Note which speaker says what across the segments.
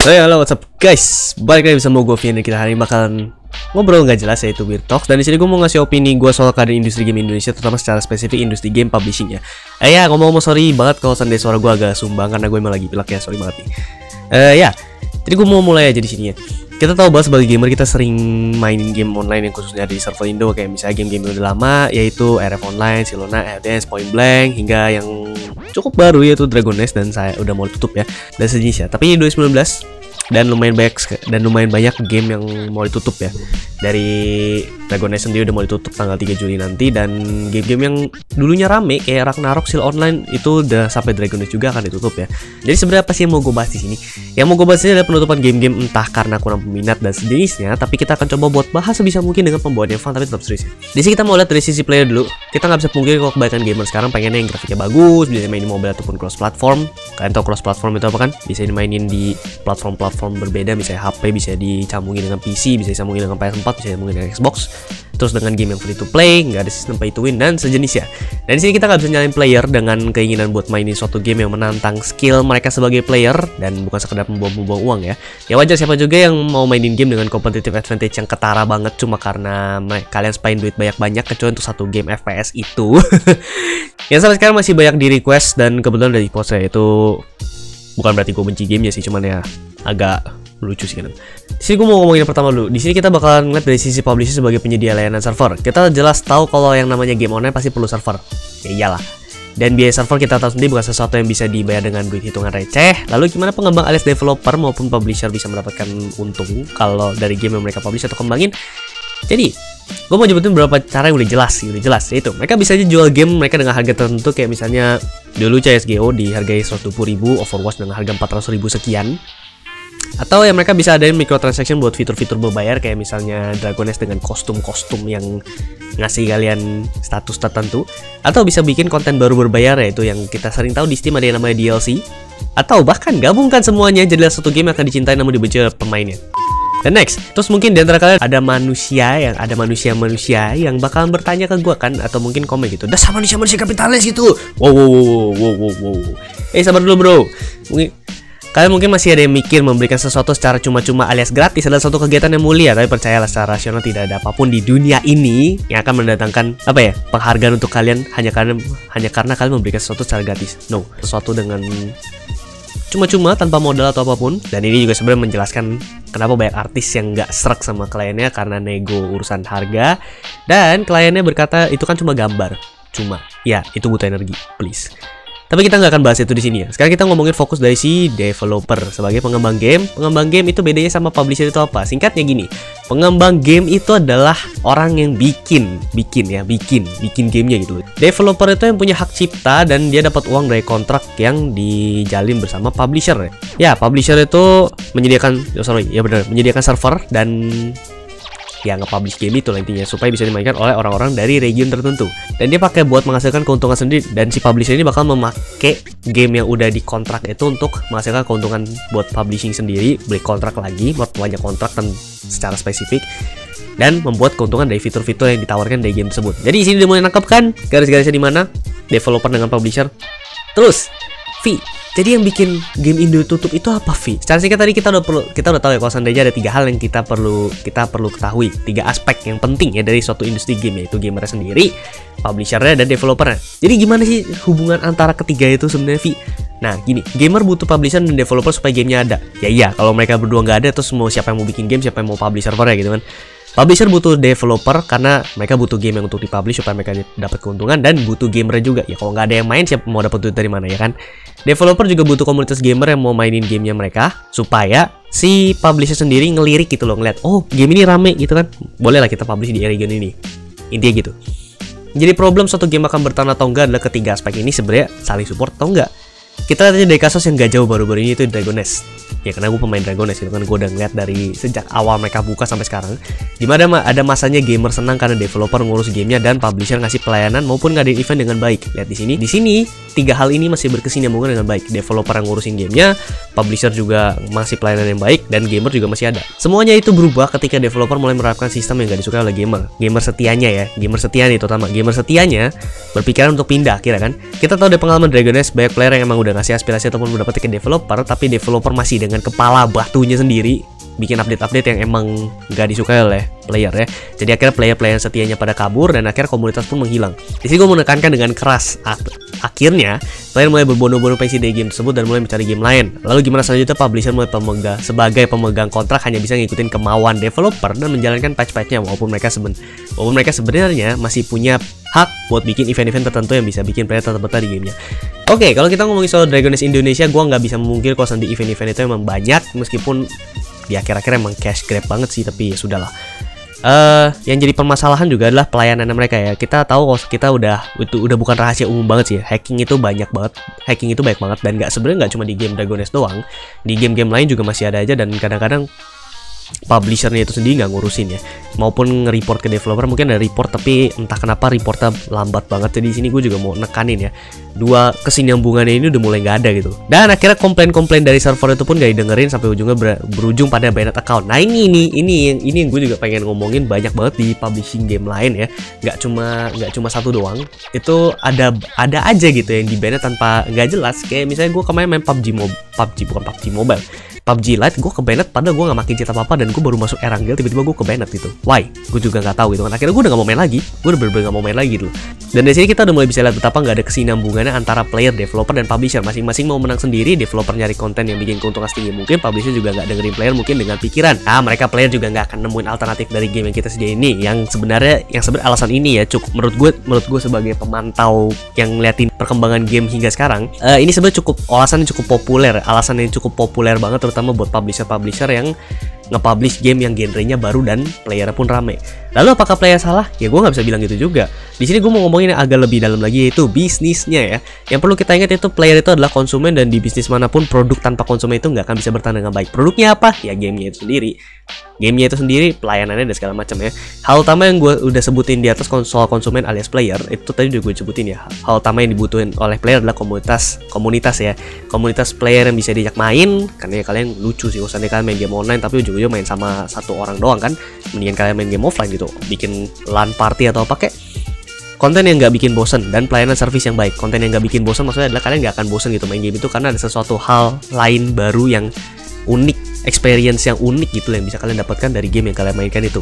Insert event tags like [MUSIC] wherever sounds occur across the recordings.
Speaker 1: Hey halo what's guys? Balik lagi bersama gue Vian kita hari ini bakalan ngobrol nggak jelas yaitu Weird Talks. Dan di sini gue mau ngasih opini gue soal keadaan industri game Indonesia Terutama secara spesifik industri game publishing ya Eh ya ngomong-ngomong sorry banget kalau seandainya suara gue agak sumbang Karena gue emang lagi pilek ya sorry banget nih. Eh ya jadi gue mau mulai aja di sini ya kita tahu bahwa sebagai gamer kita sering mainin game online yang khususnya di server Indo kayak misalnya game-game yang udah lama yaitu RF Online, Silona, LDS, Point Blank hingga yang cukup baru yaitu Dragon Nest dan saya udah mau tutup ya dan sejenisnya. Tapi ini 2019 dan lumayan banyak dan lumayan banyak game yang mau ditutup ya. Dari Dragon Age sendiri udah mau ditutup tanggal 3 Juli nanti dan game-game yang dulunya rame kayak Ragnarok Seal Online itu udah sampai Dragon Age juga akan ditutup ya. Jadi sebenarnya apa sih yang mau gue bahas di sini? Yang mau gue bahas ini adalah penutupan game-game entah karena kurang peminat dan sejenisnya tapi kita akan coba buat bahas sebisa mungkin dengan pembuatan yang fun tapi tetap serius. Ya. di sini kita mau lihat dari sisi player dulu. Kita nggak bisa pungkiri kalau kebanyakan gamer sekarang pengennya yang grafiknya bagus bisa mainin mobile ataupun cross platform. Kalian tahu cross platform itu apa kan? Bisa dimainin di platform-platform platform berbeda misalnya HP bisa dicambungin dengan PC bisa disambungin dengan PS4 bisa disambungin dengan Xbox terus dengan game yang free to play nggak ada sistem pay to win dan sejenisnya dan di sini kita nggak bisa nyalain player dengan keinginan buat mainin suatu game yang menantang skill mereka sebagai player dan bukan sekedar membuang-buang uang ya. Ya wajar siapa juga yang mau mainin game dengan competitive advantage yang ketara banget cuma karena kalian spain duit banyak-banyak kecuali untuk satu game FPS itu. [LAUGHS] Yang sampai sekarang masih banyak di request dan kebetulan dari post saya itu bukan berarti gue benci gamenya sih cuman ya agak lucu sih kan. Di gue mau ngomongin yang pertama dulu. Di sini kita bakalan ngeliat dari sisi publisher sebagai penyedia layanan server. Kita jelas tahu kalau yang namanya game online pasti perlu server. Ya iyalah. Dan biaya server kita tahu sendiri bukan sesuatu yang bisa dibayar dengan duit hitungan receh. Lalu gimana pengembang alias developer maupun publisher bisa mendapatkan untung kalau dari game yang mereka publish atau kembangin? Jadi, gue mau nyebutin beberapa cara yang udah jelas, udah jelas. Yaitu, mereka bisa aja jual game mereka dengan harga tertentu kayak misalnya dulu CSGO dihargai 120 ribu, Overwatch dengan harga 400 ribu sekian atau ya mereka bisa adain microtransaction buat fitur-fitur berbayar kayak misalnya Dragoness dengan kostum-kostum yang ngasih kalian status tertentu atau bisa bikin konten baru berbayar yaitu yang kita sering tahu di Steam ada yang namanya DLC atau bahkan gabungkan semuanya jadilah satu game yang akan dicintai namun dibenci pemainnya. Dan next, terus mungkin di antara kalian ada manusia yang ada manusia-manusia yang bakalan bertanya ke gue kan atau mungkin komen gitu. Dasar manusia-manusia kapitalis itu. Wow wow wow wow wow wow. Eh sabar dulu bro. Mungkin Kalian mungkin masih ada yang mikir memberikan sesuatu secara cuma-cuma alias gratis adalah suatu kegiatan yang mulia, tapi percayalah secara rasional tidak ada apa pun di dunia ini yang akan mendatangkan apa ya penghargaan untuk kalian hanya karena hanya karena kalian memberikan sesuatu secara gratis. No, sesuatu dengan cuma-cuma tanpa modal atau apa pun. Dan ini juga sebenarnya menjelaskan kenapa banyak artis yang nggak serak sama kliennya karena nego urusan harga. Dan kliennya berkata itu kan cuma gambar. Cuma ya itu butuh energi please tapi kita nggak akan bahas itu di sini ya. Sekarang kita ngomongin fokus dari si developer sebagai pengembang game. Pengembang game itu bedanya sama publisher itu apa? Singkatnya gini, pengembang game itu adalah orang yang bikin, bikin ya, bikin, bikin gamenya gitu. Developer itu yang punya hak cipta dan dia dapat uang dari kontrak yang dijalin bersama publisher. Ya, publisher itu menyediakan, oh sorry, ya benar, menyediakan server dan ya nge-publish game itu lah intinya supaya bisa dimainkan oleh orang-orang dari region tertentu. Dan dia pakai buat menghasilkan keuntungan sendiri dan si publisher ini bakal memakai game yang udah dikontrak itu untuk menghasilkan keuntungan buat publishing sendiri beli kontrak lagi banyak kontrak dan secara spesifik dan membuat keuntungan dari fitur-fitur yang ditawarkan dari game tersebut. Jadi di sini dia mulai nangkep kan garis-garisnya di mana? Developer dengan publisher. Terus fee jadi yang bikin game Indo tutup itu apa, Vi? Secara singkat tadi kita udah perlu kita udah tahu ya kalau seandainya ada tiga hal yang kita perlu kita perlu ketahui, tiga aspek yang penting ya dari suatu industri game yaitu gamer sendiri, publishernya dan developernya. Jadi gimana sih hubungan antara ketiga itu sebenarnya, Vi? Nah, gini, gamer butuh publisher dan developer supaya gamenya ada. Ya iya, kalau mereka berdua nggak ada, terus mau siapa yang mau bikin game, siapa yang mau publish servernya gitu kan. Publisher butuh developer karena mereka butuh game yang untuk dipublish supaya mereka dapat keuntungan dan butuh gamer juga. Ya kalau nggak ada yang main siapa mau dapat duit dari mana ya kan? Developer juga butuh komunitas gamer yang mau mainin gamenya mereka supaya si publisher sendiri ngelirik gitu loh ngeliat oh game ini rame gitu kan boleh lah kita publish di region ini intinya gitu jadi problem suatu game akan bertahan atau enggak adalah ketiga aspek ini sebenarnya saling support atau enggak kita lihat aja dari kasus yang gak jauh baru-baru ini itu Dragon Nest ya karena gue pemain Dragon Nest itu kan gue udah ngeliat dari sejak awal mereka buka sampai sekarang. Di mana ada masanya gamer senang karena developer ngurus gamenya dan publisher ngasih pelayanan maupun ngadain event dengan baik. Lihat di sini. Di sini tiga hal ini masih berkesinambungan dengan baik. Developer yang ngurusin gamenya publisher juga masih pelayanan yang baik dan gamer juga masih ada. Semuanya itu berubah ketika developer mulai menerapkan sistem yang gak disukai oleh gamer. Gamer setianya ya. Gamer setia nih terutama. Gamer setianya berpikiran untuk pindah kira kan? Kita tahu dari pengalaman Dragon Nest banyak player yang emang udah udah ngasih aspirasi ataupun ke developer tapi developer masih dengan kepala batunya sendiri bikin update-update yang emang nggak disukai oleh player ya. Jadi akhirnya player-player setianya pada kabur dan akhirnya komunitas pun menghilang. Di sini gue menekankan dengan keras. Akhirnya player mulai berbondong-bondong pensi dari game tersebut dan mulai mencari game lain. Lalu gimana selanjutnya publisher mulai pemegang sebagai pemegang kontrak hanya bisa ngikutin kemauan developer dan menjalankan patch-patchnya walaupun mereka seben walaupun mereka sebenarnya masih punya hak buat bikin event-event tertentu yang bisa bikin player tetap betah di gamenya. Oke, okay, kalau kita ngomongin soal Dragon Age Indonesia, gue nggak bisa memungkir kalau di event-event itu emang banyak, meskipun di akhir-akhir emang cash grab banget sih tapi ya sudahlah uh, yang jadi permasalahan juga adalah pelayanan mereka ya. Kita tahu kalau kita udah itu udah bukan rahasia umum banget sih. Hacking itu banyak banget. Hacking itu banyak banget dan nggak sebenarnya nggak cuma di game Dragon Age doang. Di game-game lain juga masih ada aja dan kadang-kadang publishernya itu sendiri nggak ngurusin ya. Maupun nge-report ke developer mungkin ada report tapi entah kenapa reportnya lambat banget. Jadi di sini gue juga mau nekanin ya. Dua kesinambungannya ini udah mulai nggak ada gitu. Dan akhirnya komplain-komplain dari server itu pun gak didengerin sampai ujungnya ber berujung pada banned account. Nah ini ini ini yang ini yang gue juga pengen ngomongin banyak banget di publishing game lain ya. Nggak cuma nggak cuma satu doang. Itu ada ada aja gitu yang di banned tanpa nggak jelas. Kayak misalnya gue kemarin main PUBG Mo PUBG bukan PUBG Mobile PUBG Lite gue ke banned padahal gue gak makin cerita apa-apa dan gue baru masuk Erangel tiba-tiba gue ke banned gitu. Why? Gue juga gak tahu gitu kan. Akhirnya gue udah gak mau main lagi. Gue udah bener-bener gak mau main lagi gitu dan dari sini kita udah mulai bisa lihat betapa gak ada kesinambungannya antara player, developer, dan publisher. Masing-masing mau menang sendiri developer nyari konten yang bikin keuntungan setinggi mungkin publisher juga gak dengerin player mungkin dengan pikiran ah mereka player juga gak akan nemuin alternatif dari game yang kita sediain ini. Yang sebenarnya yang sebenarnya alasan ini ya cukup menurut gue menurut gue sebagai pemantau yang ngeliatin perkembangan game hingga sekarang uh, ini sebenarnya cukup alasan yang cukup populer alasan yang cukup populer banget terutama buat publisher publisher yang nge-publish game yang genrenya baru dan playernya pun rame. Lalu apakah player salah? Ya gue nggak bisa bilang gitu juga. Di sini gue mau ngomongin yang agak lebih dalam lagi yaitu bisnisnya ya. Yang perlu kita ingat itu player itu adalah konsumen dan di bisnis mana pun produk tanpa konsumen itu nggak akan bisa bertahan dengan baik. Produknya apa? Ya gamenya itu sendiri gamenya itu sendiri, pelayanannya dan segala macam ya. Hal utama yang gue udah sebutin di atas soal konsumen alias player itu tadi udah gue sebutin ya. Hal utama yang dibutuhin oleh player adalah komunitas, komunitas ya, komunitas player yang bisa diajak main. Karena ya kalian lucu sih, usahanya kalian main game online tapi ujung-ujungnya main sama satu orang doang kan. Mendingan kalian main game offline gitu, bikin LAN party atau apa kayak konten yang nggak bikin bosen dan pelayanan service yang baik konten yang nggak bikin bosen maksudnya adalah kalian nggak akan bosen gitu main game itu karena ada sesuatu hal lain baru yang unik experience yang unik gitu yang bisa kalian dapatkan dari game yang kalian mainkan itu.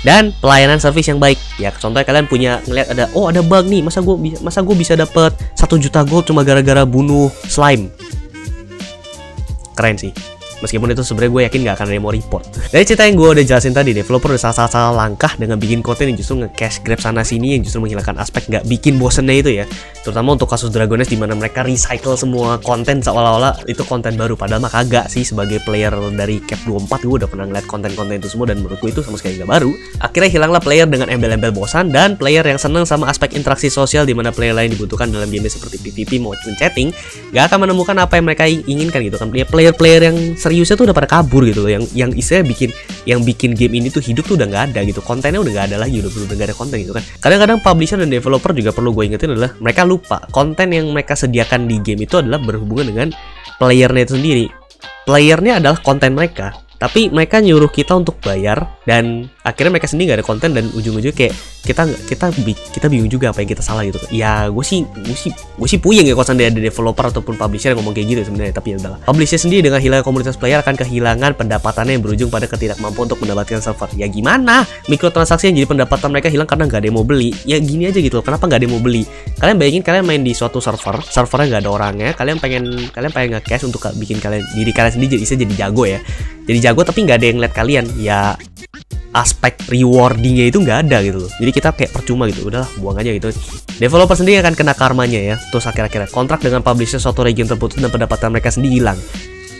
Speaker 1: Dan pelayanan service yang baik. Ya contohnya kalian punya ngeliat ada oh ada bug nih. Masa gue bisa masa gue bisa dapat satu juta gold cuma gara-gara bunuh slime? Keren sih Meskipun itu sebenarnya gue yakin gak akan ada yang mau report. Dari cerita yang gue udah jelasin tadi, developer udah salah-salah langkah dengan bikin konten yang justru nge-cash grab sana sini yang justru menghilangkan aspek gak bikin bosennya itu ya. Terutama untuk kasus Dragon Age di mana mereka recycle semua konten seolah-olah itu konten baru. Padahal mah kagak sih sebagai player dari Cap 24 gue udah pernah ngeliat konten-konten itu semua dan menurut gue itu sama sekali gak baru. Akhirnya hilanglah player dengan embel-embel bosan dan player yang seneng sama aspek interaksi sosial di mana player lain dibutuhkan dalam game seperti PvP maupun chatting gak akan menemukan apa yang mereka inginkan gitu kan. Player-player yang seriusnya tuh udah pada kabur gitu loh. Yang yang istilahnya bikin yang bikin game ini tuh hidup tuh udah nggak ada gitu. Kontennya udah nggak ada lagi udah udah nggak ada konten gitu kan. Kadang-kadang publisher dan developer juga perlu gue ingetin adalah mereka lupa. Konten yang mereka sediakan di game itu adalah berhubungan dengan playernya itu sendiri. Playernya adalah konten mereka tapi mereka nyuruh kita untuk bayar dan akhirnya mereka sendiri gak ada konten dan ujung-ujungnya kayak kita kita kita bingung juga apa yang kita salah gitu. Ya gue sih gue sih gue sih puyeng ya kalau ada developer ataupun publisher yang ngomong kayak gitu sebenarnya tapi ya udahlah. Publisher sendiri dengan hilang komunitas player akan kehilangan pendapatannya yang berujung pada ketidakmampuan untuk mendapatkan server. Ya gimana? Mikrotransaksi yang jadi pendapatan mereka hilang karena nggak ada yang mau beli. Ya gini aja gitu loh kenapa nggak ada yang mau beli? Kalian bayangin kalian main di suatu server servernya nggak ada orangnya kalian pengen kalian pengen nge-cash untuk bikin kalian diri kalian sendiri jadi jadi jago ya. Jadi jago tapi nggak ada yang ngeliat kalian. Ya aspek rewardingnya itu nggak ada gitu loh. Jadi kita kayak percuma gitu udahlah buang aja gitu. Developer sendiri akan kena karmanya ya. Terus akhir-akhirnya kontrak dengan publisher suatu region terputus dan pendapatan mereka sendiri hilang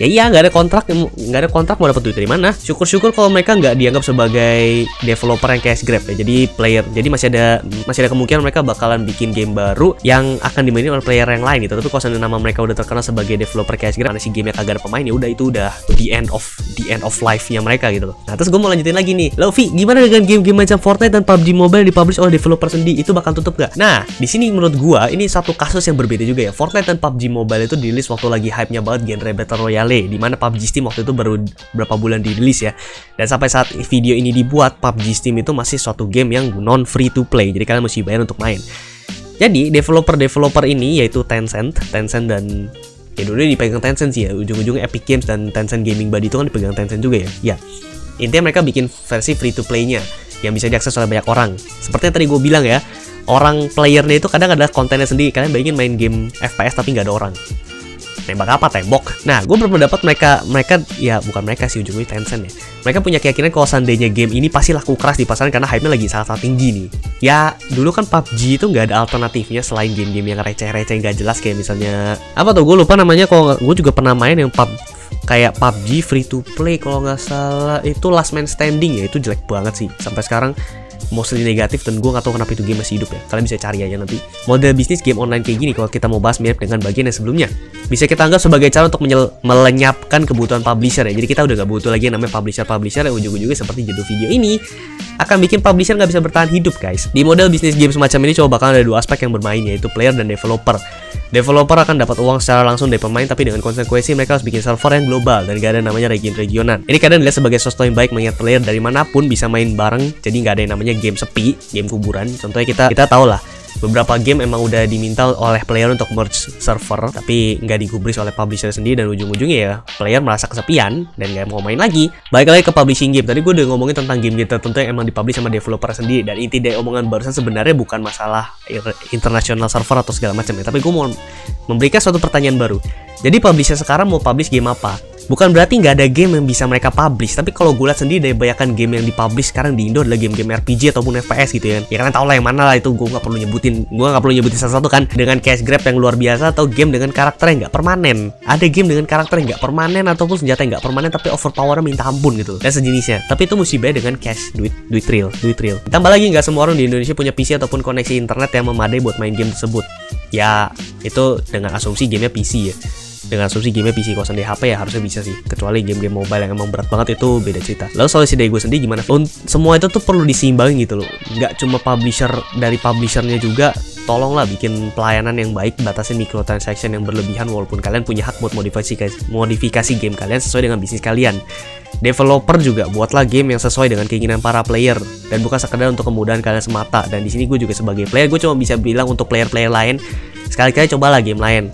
Speaker 1: ya iya nggak ada kontrak nggak ada kontrak mau dapat duit dari mana. Syukur-syukur kalau mereka nggak dianggap sebagai developer yang cash grab ya. Jadi player jadi masih ada masih ada kemungkinan mereka bakalan bikin game baru yang akan dimainin oleh player yang lain gitu. Tapi kalau nama mereka udah terkenal sebagai developer cash grab si game yang kagak ada pemain ya udah itu udah the end of the end of life-nya mereka gitu loh. Nah terus gue mau lanjutin lagi nih. Lovi gimana dengan game-game macam Fortnite dan PUBG Mobile yang dipublish oleh developer sendiri? Itu bakal tutup gak? Nah di sini menurut gue ini satu kasus yang berbeda juga ya. Fortnite dan PUBG Mobile itu dirilis waktu lagi hype-nya banget genre Battle Royale Royale di mana PUBG Steam waktu itu baru berapa bulan dirilis ya. Dan sampai saat video ini dibuat PUBG Steam itu masih suatu game yang non free to play. Jadi kalian mesti bayar untuk main. Jadi developer-developer ini yaitu Tencent, Tencent dan ya dulu dipegang Tencent sih ya ujung-ujungnya Epic Games dan Tencent Gaming Buddy itu kan dipegang Tencent juga ya ya intinya mereka bikin versi free to play-nya yang bisa diakses oleh banyak orang seperti yang tadi gue bilang ya orang playernya itu kadang ada kontennya sendiri kalian bayangin main game FPS tapi nggak ada orang tembak apa? Tembok. Nah gue berpendapat mereka mereka ya bukan mereka sih ujungnya Tencent ya. Mereka punya keyakinan kalau seandainya game ini pasti laku keras di pasaran karena hype-nya lagi sangat-sangat tinggi nih. Ya dulu kan PUBG itu nggak ada alternatifnya selain game-game yang receh-receh nggak jelas kayak misalnya apa tuh gue lupa namanya kalau gue juga pernah main yang pub kayak PUBG free to play kalau nggak salah. Itu last man standing ya itu jelek banget sih. Sampai sekarang mostly negatif dan gue gak tahu kenapa itu game masih hidup ya. Kalian bisa cari aja nanti. Model bisnis game online kayak gini kalau kita mau bahas mirip dengan bagian yang sebelumnya. Bisa kita anggap sebagai cara untuk melenyapkan kebutuhan publisher ya. Jadi kita udah gak butuh lagi yang namanya publisher-publisher yang ujung-ujungnya seperti judul video ini akan bikin publisher nggak bisa bertahan hidup guys. Di model bisnis game semacam ini coba bakal ada dua aspek yang bermain yaitu player dan developer Developer akan dapat uang secara langsung dari pemain tapi dengan konsekuensi mereka harus bikin server yang global dan gak ada namanya region-regionan. Ini kadang dilihat sebagai sesuatu yang baik mengingat player dari mana pun bisa main bareng jadi nggak ada yang namanya game sepi, game kuburan. Contohnya kita kita tahu lah beberapa game emang udah diminta oleh player untuk merge server tapi nggak digubris oleh publisher sendiri dan ujung-ujungnya ya player merasa kesepian dan nggak mau main lagi. Balik lagi ke publishing game. Tadi gue udah ngomongin tentang game-game tertentu yang emang dipublish sama developer sendiri dan inti dari omongan barusan sebenarnya bukan masalah international server atau segala macam ya tapi gue mau memberikan suatu pertanyaan baru. Jadi publisher sekarang mau publish game apa bukan berarti nggak ada game yang bisa mereka publish tapi kalau gue lihat sendiri dari banyakan game yang dipublish sekarang di Indo adalah game-game RPG ataupun FPS gitu ya. Ya kalian tau lah yang mana lah itu gue nggak perlu nyebutin gue nggak perlu nyebutin salah satu kan. Dengan cash grab yang luar biasa atau game dengan karakter yang nggak permanen. Ada game dengan karakter yang nggak permanen ataupun senjata yang nggak permanen tapi overpowernya minta ampun gitu. Dan sejenisnya. Tapi itu beda dengan cash duit duit real duit real. Tambah lagi nggak semua orang di Indonesia punya PC ataupun koneksi internet yang memadai buat main game tersebut. Ya itu dengan asumsi gamenya PC ya dengan asumsi game PC kosan di HP ya harusnya bisa sih. Kecuali game-game mobile yang emang berat banget itu beda cerita. Lalu solusi dari gue sendiri gimana semua itu tuh perlu diseimbangin gitu loh. Nggak cuma publisher dari publishernya juga tolonglah bikin pelayanan yang baik batasin microtransaction yang berlebihan walaupun kalian punya hak buat modifikasi modifikasi game kalian sesuai dengan bisnis kalian. Developer juga buatlah game yang sesuai dengan keinginan para player dan bukan sekedar untuk kemudahan kalian semata. Dan di sini gue juga sebagai player gue cuma bisa bilang untuk player-player lain sekali-kali cobalah game lain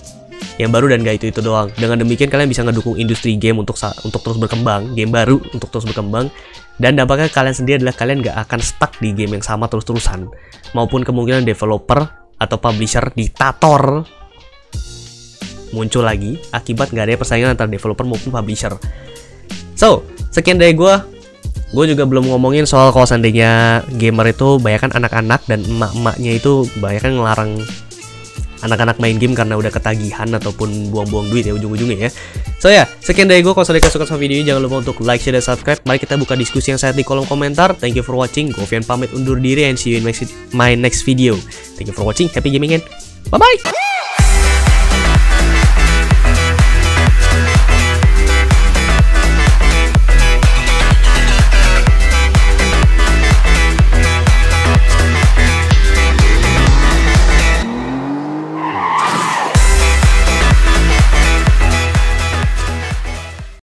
Speaker 1: yang baru dan gak itu itu doang. Dengan demikian kalian bisa ngedukung industri game untuk untuk terus berkembang, game baru untuk terus berkembang. Dan dampaknya kalian sendiri adalah kalian gak akan stuck di game yang sama terus-terusan. Maupun kemungkinan developer atau publisher diktator muncul lagi akibat gak ada persaingan antara developer maupun publisher. So, sekian dari gue. Gue juga belum ngomongin soal kalau seandainya gamer itu banyak kan anak-anak dan emak-emaknya itu banyak kan ngelarang anak-anak main game karena udah ketagihan ataupun buang-buang duit ya ujung-ujungnya ya. So ya, sekian dari gue. Kalau kalian suka sama video ini, jangan lupa untuk like, share, dan subscribe. Mari kita buka diskusi yang saya di kolom komentar. Thank you for watching. Govian pamit undur diri and see you in my next video. Thank you for watching. Happy gaming and bye-bye!